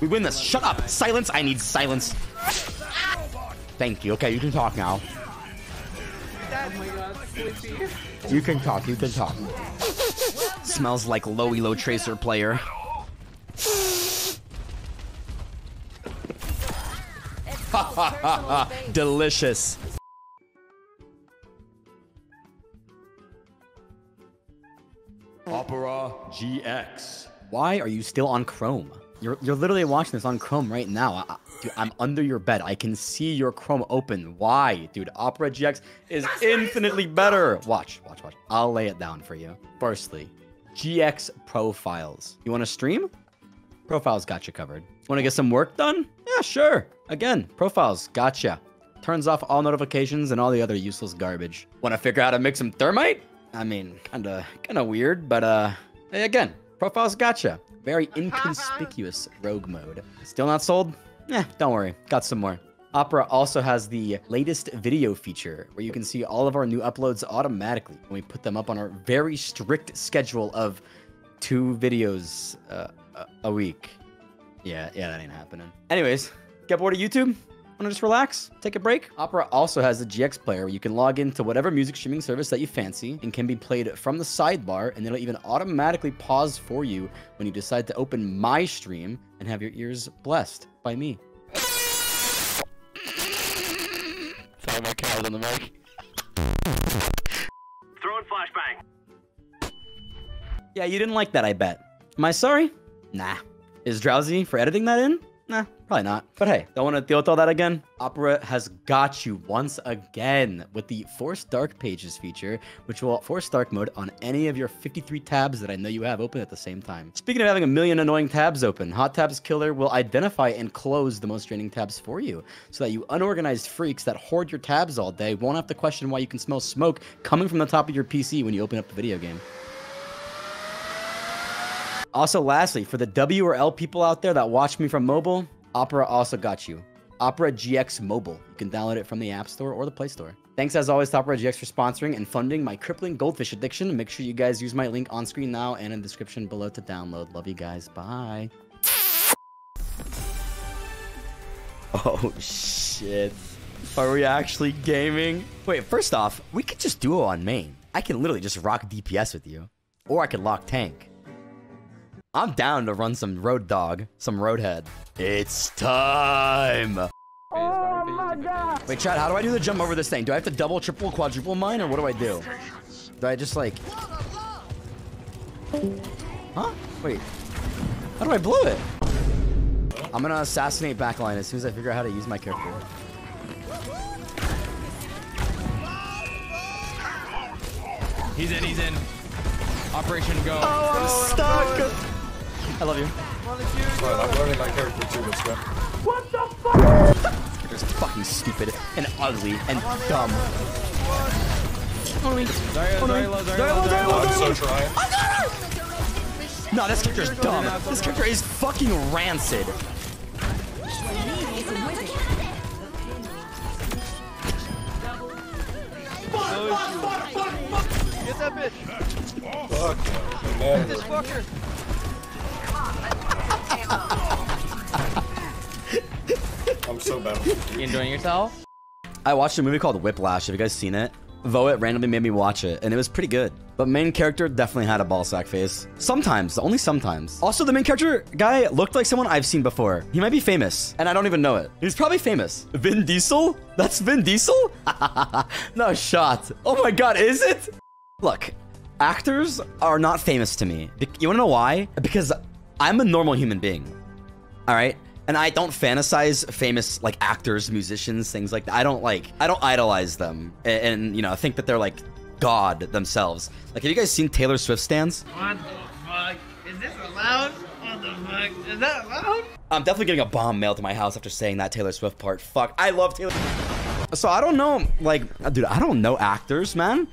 We win this. Shut up. Silence. I need silence. Thank you. Okay, you can talk now. You can talk. You can talk. Smells like Lowy low elo tracer player. Delicious. GX. Why are you still on Chrome? You're, you're literally watching this on Chrome right now. I, dude, I'm under your bed. I can see your Chrome open. Why? Dude, Opera GX is infinitely better. Watch, watch, watch. I'll lay it down for you. Firstly, GX profiles. You want to stream? Profiles got you covered. Want to get some work done? Yeah, sure. Again, profiles, gotcha. Turns off all notifications and all the other useless garbage. Want to figure out how to make some thermite? I mean, kinda, kinda weird, but uh, hey, again, profiles gotcha. Very inconspicuous rogue mode. Still not sold? Eh, don't worry, got some more. Opera also has the latest video feature where you can see all of our new uploads automatically when we put them up on our very strict schedule of two videos uh, a- a week. Yeah, yeah, that ain't happening. Anyways, get bored of YouTube? Want to just relax? Take a break? Opera also has a GX player where you can log into whatever music streaming service that you fancy and can be played from the sidebar, and it'll even automatically pause for you when you decide to open my stream and have your ears blessed by me. Sorry, my cat was on the mic. Throwing flashbang. Yeah, you didn't like that, I bet. Am I sorry? Nah. Is Drowzie for editing that in? Nah, probably not. But hey, don't want to deal with all that again? Opera has got you once again with the Force Dark Pages feature, which will force dark mode on any of your 53 tabs that I know you have open at the same time. Speaking of having a million annoying tabs open, Hot Tabs Killer will identify and close the most draining tabs for you, so that you unorganized freaks that hoard your tabs all day won't have to question why you can smell smoke coming from the top of your PC when you open up the video game. Also, lastly, for the W or L people out there that watch me from mobile, Opera also got you. Opera GX Mobile. You can download it from the App Store or the Play Store. Thanks as always to Opera GX for sponsoring and funding my crippling goldfish addiction. Make sure you guys use my link on screen now and in the description below to download. Love you guys. Bye. Oh shit. Are we actually gaming? Wait, first off, we could just duo on main. I can literally just rock DPS with you. Or I could lock tank. I'm down to run some Roadhog, some roadhead. It's time. Oh my god. Wait, Chad, how do I do the jump over this thing? Do I have to double, triple, quadruple mine, or what do I do? Do I just like... Huh? Wait. How do I blow it? I'm gonna assassinate backline as soon as I figure out how to use my character. He's in, he's in. Operation Go. Oh, I'm stuck! I love you. I'm learning my character too, let's go. You're just fucking stupid and ugly and dumb. I'm so trying. No, this character's dumb. This character is fucking rancid. Get that bitch. Fuck. Man. This fucker. I'm so bad. You enjoying yourself? I watched a movie called Whiplash. Have you guys seen it? Voet randomly made me watch it, and it was pretty good. But main character definitely had a ball sack face. Sometimes, only sometimes. Also, the main character guy looked like someone I've seen before. He might be famous, and I don't even know it. He's probably famous. Vin Diesel? That's Vin Diesel? no shot. Oh my god, is it? Look, actors are not famous to me. Be- You wanna know why? Because I'm a normal human being. All right. And I don't fantasize famous like actors, musicians, things like that. I don't like I don't idolize them and, and you know I think that they're like God themselves. Like, have you guys seen Taylor Swift stands? What the fuck? Is this allowed? What the fuck? Is that allowed? I'm definitely getting a bomb mailed to my house after saying that Taylor Swift part. Fuck, I love Taylor. So I don't know, like, dude, I don't know actors, man.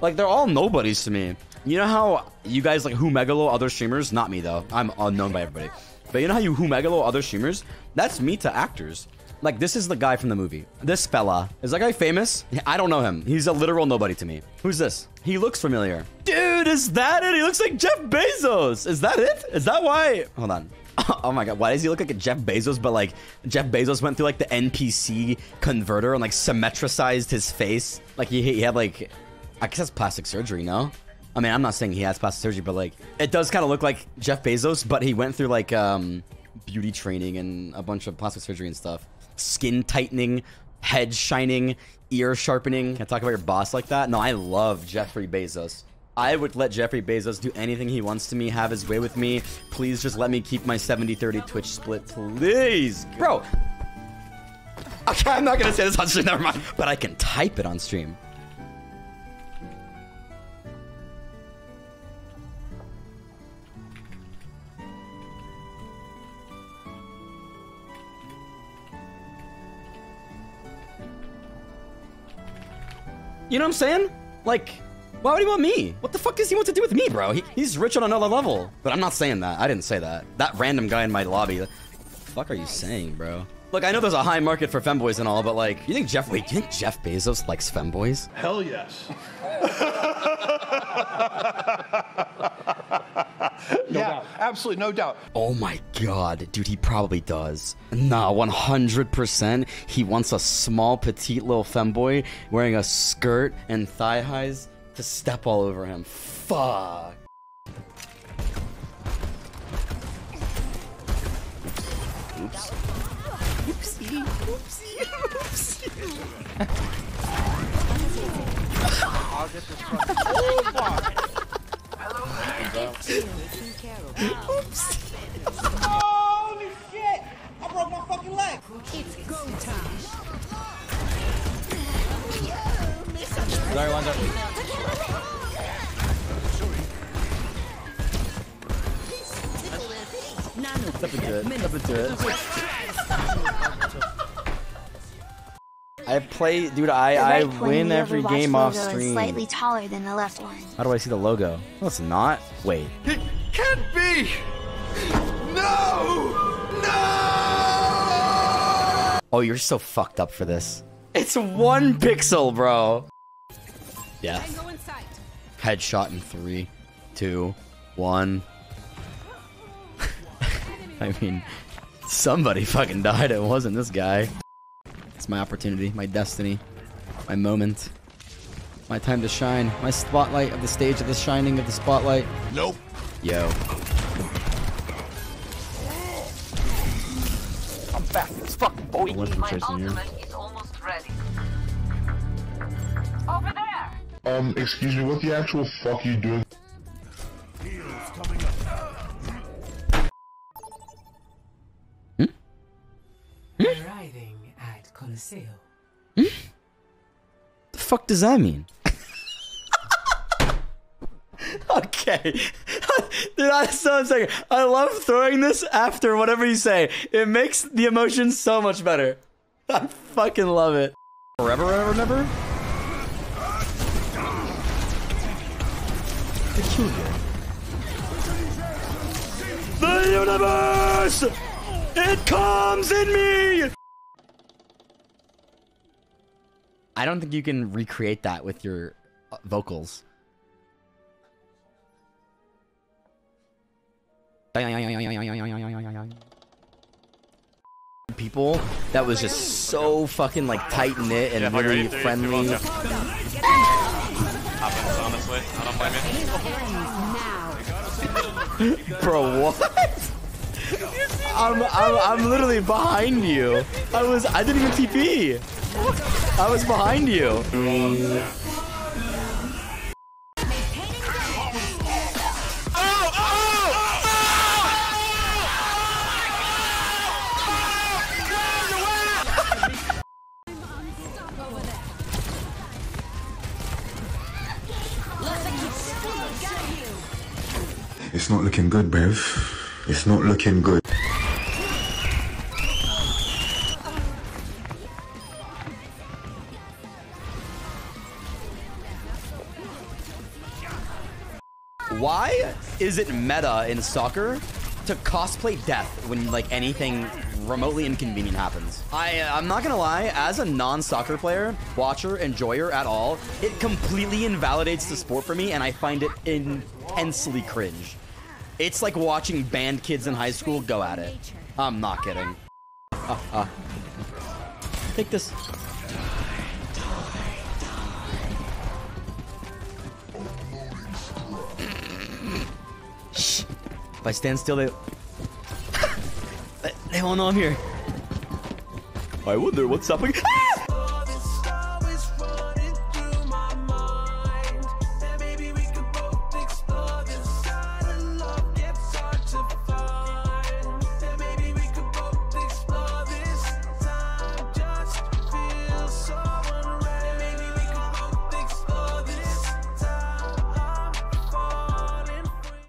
Like, they're all nobodies to me. You know how you guys like who megalo other streamers? Not me though. I'm unknown by everybody. But you know how you who megalo other streamers? That's me to actors. Like this is the guy from the movie. This fella is that guy famous? I don't know him. He's a literal nobody to me. Who's this? He looks familiar. Dude, Dude, is that it? He looks like Jeff Bezos. Is that it? Is that why? Hold on. Oh my god, why does he look like a Jeff Bezos, but like Jeff Bezos went through like the NPC converter and like symmetricized his face? Like he, he had like, I guess that's plastic surgery, no? I mean, I'm not saying he has plastic surgery, but like it does kind of look like Jeff Bezos, but he went through like um beauty training and a bunch of plastic surgery and stuff. Skin tightening, head shining, ear sharpening. Can I talk about your boss like that? No, I love Jeffrey Bezos. I would let Jeffrey Bezos do anything he wants to me, have his way with me. Please just let me keep my 70-30 Twitch split, please. Bro. Okay, I'm not gonna say this on stream, never mind. But I can type it on stream. You know what I'm saying? Like, why would he want me? What the fuck does he want to do with me, bro? He, he's rich on another level. But I'm not saying that. I didn't say that. That random guy in my lobby. What the fuck are you saying, bro? Look, I know there's a high market for femboys and all, but like, you think Jeff? Wait, you think Jeff Bezos likes femboys? Hell yes. yeah, absolutely, no doubt. Oh my god, dude, he probably does. Nah, 100%. He wants a small, petite little femboy wearing a skirt and thigh highs to step all over him. Fuck. Oops. Oopsie. Oopsie. Oopsie. Holy shit! I broke my fucking leg. It's go time. Sorry, one's up. Step into it. Step into it. I play, dude. I The I right corner win of the every Overwatch game off stream. slightly taller than the left one. How do I see the logo? No, it's not. Wait. It can't be! No! No! Oh, you're so fucked up for this. It's one pixel, bro. Death. Go inside. Headshot in three, two, one. I mean, somebody fucking died. It wasn't this guy. It's my opportunity, my destiny, my moment, my time to shine, my spotlight of the stage of the shining of the spotlight. Nope. Yo. I'm back. It's fucking boy. I went from chasing you. is almost ready. Over there! Um, excuse me, what the actual fuck are you doing? Arriving at Colosseo. The fuck does that mean? okay. Dude, I so I'm saying I love throwing this after whatever you say. It makes the emotion so much better. I fucking love it. Forever, ever, never? Peculiar. The universe! It comes in me! I don't think you can recreate that with your uh, vocals. People that was just so fucking like tight knit and really friendly. honestly. I don't blame you. Bro, what? I'm, I'm, I'm literally behind you. I was, I didn't even TP. I was behind you. It's not looking good, Bev. It's not looking good. Why is it meta in soccer to cosplay death when like anything remotely inconvenient happens. I uh, I'm not gonna lie, as a non-soccer player, watcher, enjoyer at all, it completely invalidates the sport for me, and I find it intensely cringe. It's like watching band kids in high school go at it. I'm not kidding. Uh, uh. Take this. If I stand still, they... they, won't know I'm here. I wonder what's. Ah!